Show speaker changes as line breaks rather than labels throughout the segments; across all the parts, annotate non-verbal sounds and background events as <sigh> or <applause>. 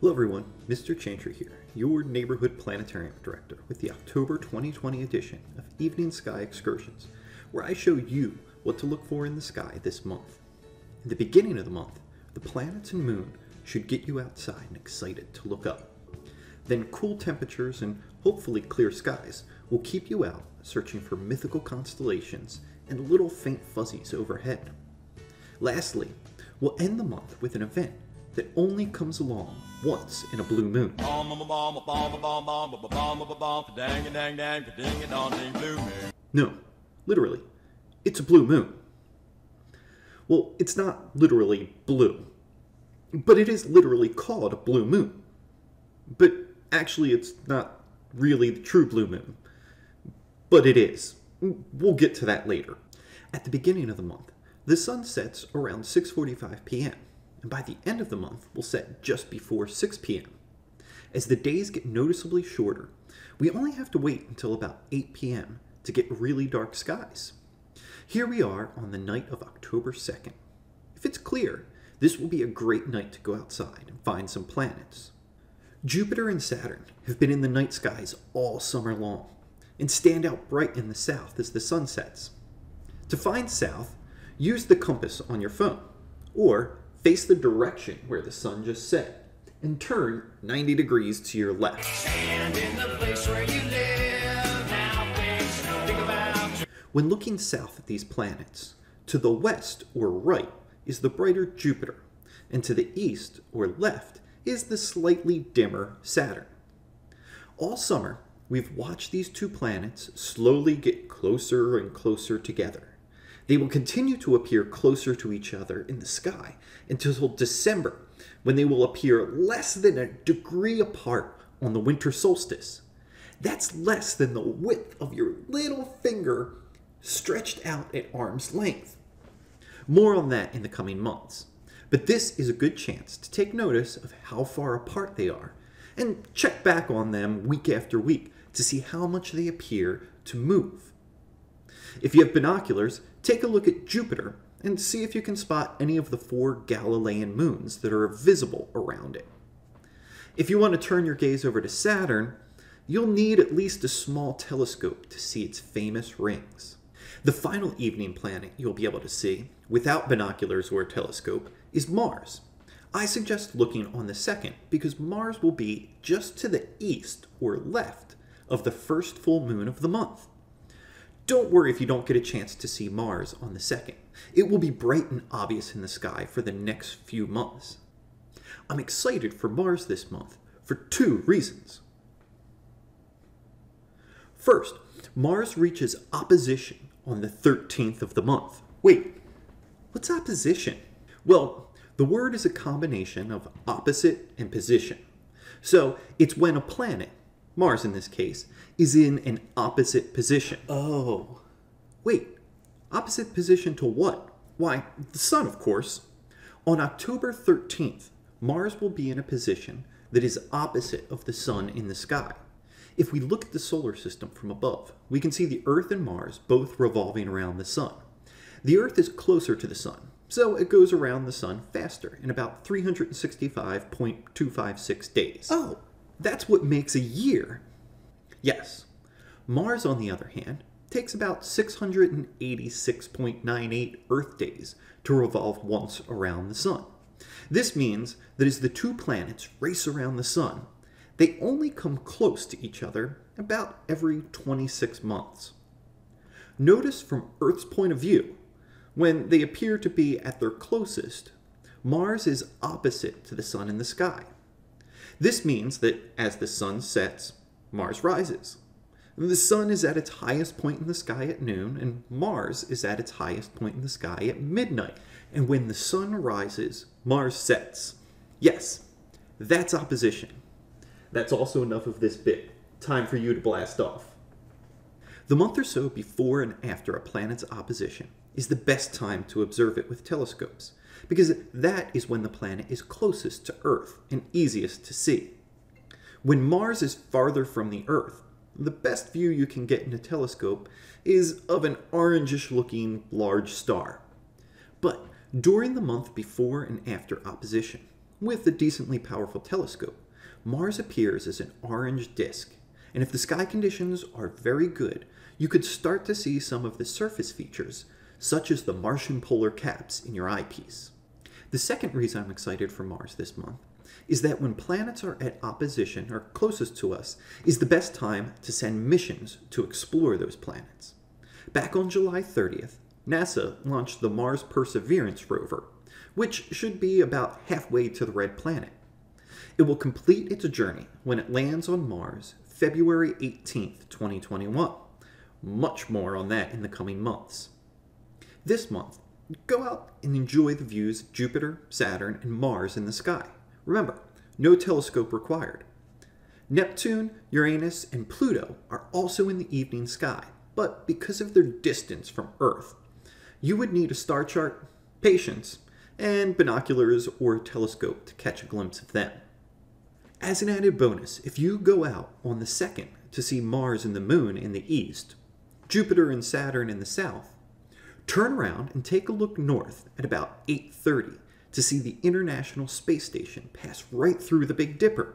Hello everyone, Mr. Chantry here, your neighborhood planetarium director with the October 2020 edition of Evening Sky Excursions, where I show you what to look for in the sky this month. In the beginning of the month, the planets and moon should get you outside and excited to look up. Then cool temperatures and hopefully clear skies will keep you out searching for mythical constellations and little faint fuzzies overhead. Lastly, we'll end the month with an event that only comes along once in a blue moon. No, literally, it's a blue moon. Well, it's not literally blue, but it is literally called a blue moon. But actually, it's not really the true blue moon. But it is. We'll get to that later. At the beginning of the month, the sun sets around 6:45 p.m and by the end of the month we'll set just before 6 p.m. As the days get noticeably shorter, we only have to wait until about 8 p.m. to get really dark skies. Here we are on the night of October 2nd. If it's clear, this will be a great night to go outside and find some planets. Jupiter and Saturn have been in the night skies all summer long and stand out bright in the south as the sun sets. To find south, use the compass on your phone or Face the direction where the sun just set and turn 90 degrees to your left. When looking south at these planets, to the west or right is the brighter Jupiter, and to the east or left is the slightly dimmer Saturn. All summer, we've watched these two planets slowly get closer and closer together. They will continue to appear closer to each other in the sky until December, when they will appear less than a degree apart on the winter solstice. That's less than the width of your little finger stretched out at arm's length. More on that in the coming months. But this is a good chance to take notice of how far apart they are and check back on them week after week to see how much they appear to move. If you have binoculars, take a look at Jupiter and see if you can spot any of the four Galilean moons that are visible around it. If you want to turn your gaze over to Saturn, you'll need at least a small telescope to see its famous rings. The final evening planet you'll be able to see, without binoculars or a telescope, is Mars. I suggest looking on the second because Mars will be just to the east or left of the first full moon of the month. Don't worry if you don't get a chance to see Mars on the second. It will be bright and obvious in the sky for the next few months. I'm excited for Mars this month for two reasons. First, Mars reaches opposition on the 13th of the month. Wait, what's opposition? Well, the word is a combination of opposite and position. So it's when a planet, Mars in this case, is in an opposite position. Oh. Wait, opposite position to what? Why, the Sun, of course. On October 13th, Mars will be in a position that is opposite of the Sun in the sky. If we look at the solar system from above, we can see the Earth and Mars both revolving around the Sun. The Earth is closer to the Sun, so it goes around the Sun faster in about 365.256 days. Oh, that's what makes a year. Yes. Mars, on the other hand, takes about 686.98 Earth days to revolve once around the Sun. This means that as the two planets race around the Sun, they only come close to each other about every 26 months. Notice from Earth's point of view, when they appear to be at their closest, Mars is opposite to the Sun in the sky. This means that as the Sun sets, Mars rises. The sun is at its highest point in the sky at noon, and Mars is at its highest point in the sky at midnight. And when the sun rises, Mars sets. Yes, that's opposition. That's also enough of this bit. Time for you to blast off. The month or so before and after a planet's opposition is the best time to observe it with telescopes, because that is when the planet is closest to Earth and easiest to see. When Mars is farther from the Earth, the best view you can get in a telescope is of an orangish looking large star. But during the month before and after opposition, with a decently powerful telescope, Mars appears as an orange disk, and if the sky conditions are very good, you could start to see some of the surface features, such as the Martian polar caps in your eyepiece. The second reason I'm excited for Mars this month is that when planets are at opposition or closest to us is the best time to send missions to explore those planets. Back on July 30th, NASA launched the Mars Perseverance rover, which should be about halfway to the red planet. It will complete its journey when it lands on Mars February 18th, 2021. Much more on that in the coming months. This month, go out and enjoy the views of Jupiter, Saturn, and Mars in the sky. Remember, no telescope required. Neptune, Uranus, and Pluto are also in the evening sky, but because of their distance from Earth, you would need a star chart, patience, and binoculars or telescope to catch a glimpse of them. As an added bonus, if you go out on the 2nd to see Mars and the Moon in the east, Jupiter and Saturn in the south, turn around and take a look north at about 8:30 to see the International Space Station pass right through the Big Dipper.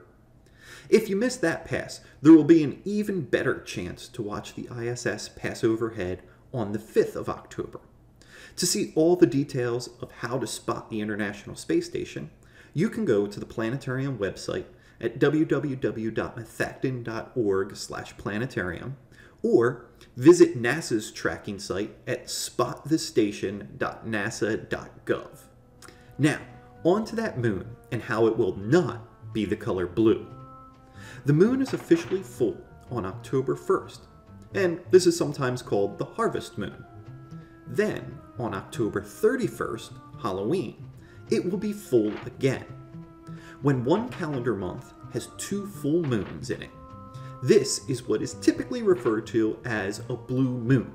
If you miss that pass, there will be an even better chance to watch the ISS pass overhead on the 5th of October. To see all the details of how to spot the International Space Station, you can go to the planetarium website at www.methacton.org/planetarium or visit NASA's tracking site at spotthestation.nasa.gov. Now, on to that moon and how it will not be the color blue. The moon is officially full on October 1st, and this is sometimes called the harvest moon. Then, on October 31st, Halloween, it will be full again. When one calendar month has two full moons in it, this is what is typically referred to as a blue moon.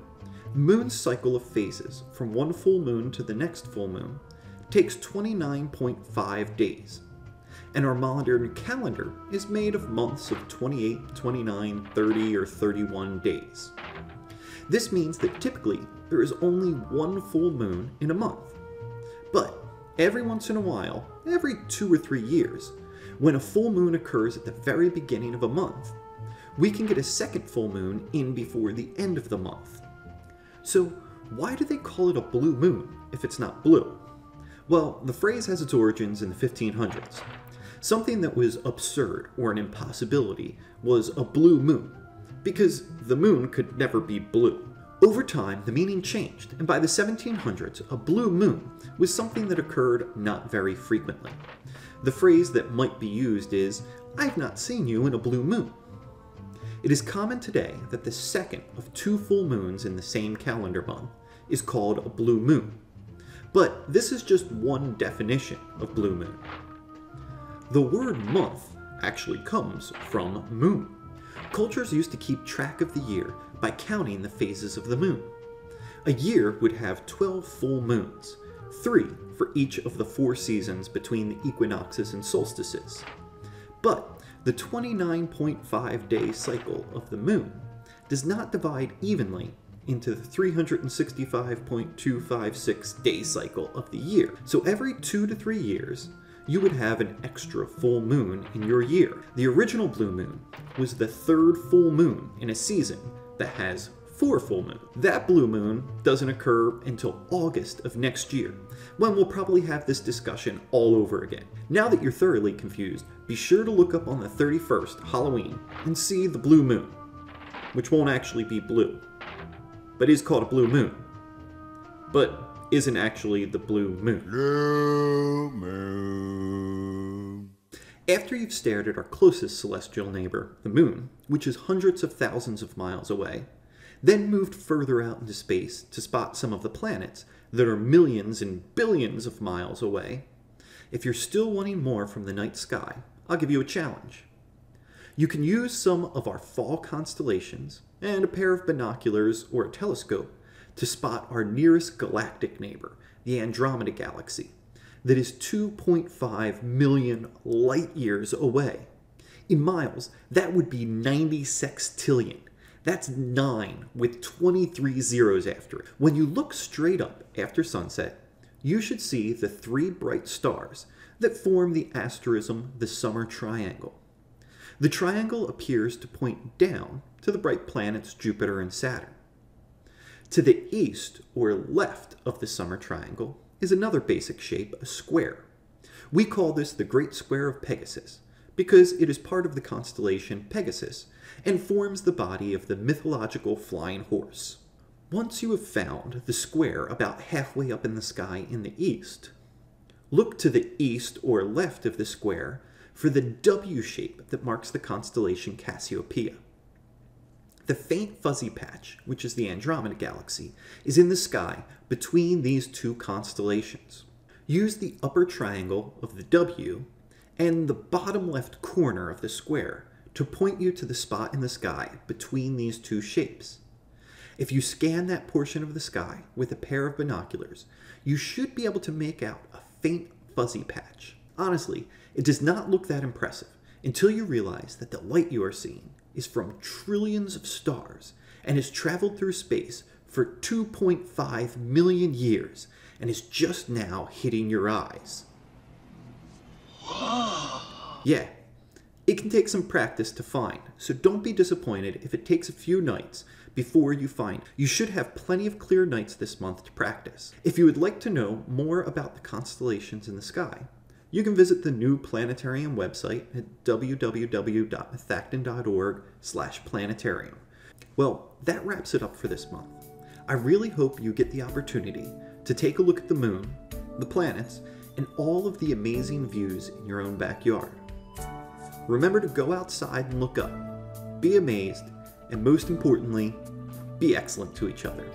The moon's cycle of phases, from one full moon to the next full moon, takes 29.5 days. And our modern calendar is made of months of 28, 29, 30, or 31 days. This means that typically there is only one full moon in a month. But every once in a while, every two or three years, when a full moon occurs at the very beginning of a month, we can get a second full moon in before the end of the month. So, why do they call it a blue moon if it's not blue? Well, the phrase has its origins in the 1500s. Something that was absurd or an impossibility was a blue moon, because the moon could never be blue. Over time, the meaning changed, and by the 1700s, a blue moon was something that occurred not very frequently. The phrase that might be used is, I've not seen you in a blue moon. It is common today that the second of two full moons in the same calendar month is called a blue moon. But this is just one definition of blue moon. The word month actually comes from moon. Cultures used to keep track of the year by counting the phases of the moon. A year would have 12 full moons, three for each of the four seasons between the equinoxes and solstices. But the 29.5 day cycle of the moon does not divide evenly into the 365.256 day cycle of the year. So every two to three years, you would have an extra full moon in your year. The original blue moon was the third full moon in a season that has four full moon. That blue moon doesn't occur until August of next year, when we'll probably have this discussion all over again. Now that you're thoroughly confused, be sure to look up on the 31st, Halloween, and see the blue moon, which won't actually be blue, but is called a blue moon, but isn't actually the blue moon.
Blue moon.
After you've stared at our closest celestial neighbor, the moon, which is hundreds of thousands of miles away, then moved further out into space to spot some of the planets that are millions and billions of miles away, if you're still wanting more from the night sky, I'll give you a challenge. You can use some of our fall constellations and a pair of binoculars or a telescope to spot our nearest galactic neighbor, the Andromeda Galaxy, that is 2.5 million light years away. In miles, that would be 90 sextillion. That's 9 with 23 zeros after it. When you look straight up after sunset, you should see the three bright stars that form the asterism the summer triangle. The triangle appears to point down to the bright planets Jupiter and Saturn. To the east or left of the summer triangle is another basic shape, a square. We call this the Great Square of Pegasus because it is part of the constellation Pegasus and forms the body of the mythological flying horse. Once you have found the square about halfway up in the sky in the east, look to the east or left of the square for the W shape that marks the constellation Cassiopeia. The faint fuzzy patch, which is the Andromeda Galaxy, is in the sky between these two constellations. Use the upper triangle of the W and the bottom left corner of the square to point you to the spot in the sky between these two shapes. If you scan that portion of the sky with a pair of binoculars, you should be able to make out a faint fuzzy patch. Honestly, it does not look that impressive until you realize that the light you are seeing is from trillions of stars and has traveled through space for 2.5 million years and is just now hitting your eyes. <gasps> Yeah, it can take some practice to find, so don't be disappointed if it takes a few nights before you find. You should have plenty of clear nights this month to practice. If you would like to know more about the constellations in the sky, you can visit the new planetarium website at www.methacton.org slash planetarium. Well, that wraps it up for this month. I really hope you get the opportunity to take a look at the moon, the planets, and all of the amazing views in your own backyard. Remember to go outside and look up, be amazed, and most importantly, be excellent to each other.